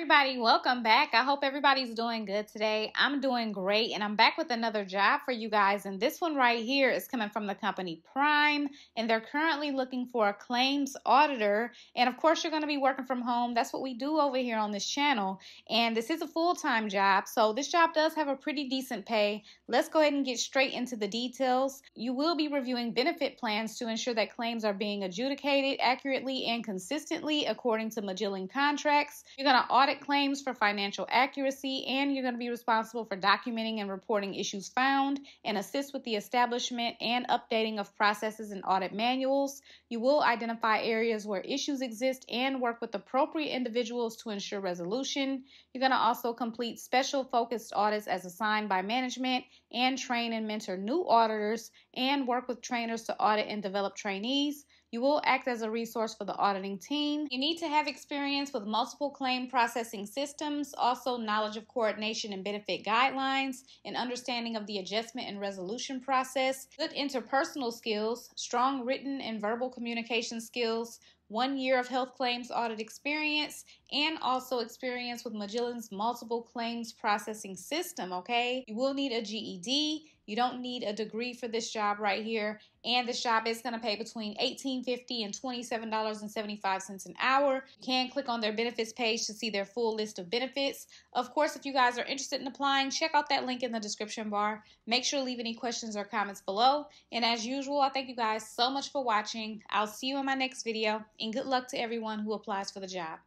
everybody, welcome back. I hope everybody's doing good today. I'm doing great, and I'm back with another job for you guys. And this one right here is coming from the company Prime, and they're currently looking for a claims auditor. And of course, you're going to be working from home. That's what we do over here on this channel. And this is a full time job, so this job does have a pretty decent pay. Let's go ahead and get straight into the details. You will be reviewing benefit plans to ensure that claims are being adjudicated accurately and consistently according to Magellan contracts. You're going to audit claims for financial accuracy, and you're going to be responsible for documenting and reporting issues found and assist with the establishment and updating of processes and audit manuals. You will identify areas where issues exist and work with appropriate individuals to ensure resolution. You're going to also complete special focused audits as assigned by management and train and mentor new auditors and work with trainers to audit and develop trainees. You will act as a resource for the auditing team. You need to have experience with multiple claim processing systems, also knowledge of coordination and benefit guidelines, and understanding of the adjustment and resolution process, good interpersonal skills, strong written and verbal communication skills, one year of health claims audit experience, and also experience with Magellan's multiple claims processing system, okay? You will need a GED. You don't need a degree for this job right here. And this job is going to pay between $18.50 and $27.75 an hour. You can click on their benefits page to see their full list of benefits. Of course, if you guys are interested in applying, check out that link in the description bar. Make sure to leave any questions or comments below. And as usual, I thank you guys so much for watching. I'll see you in my next video. And good luck to everyone who applies for the job.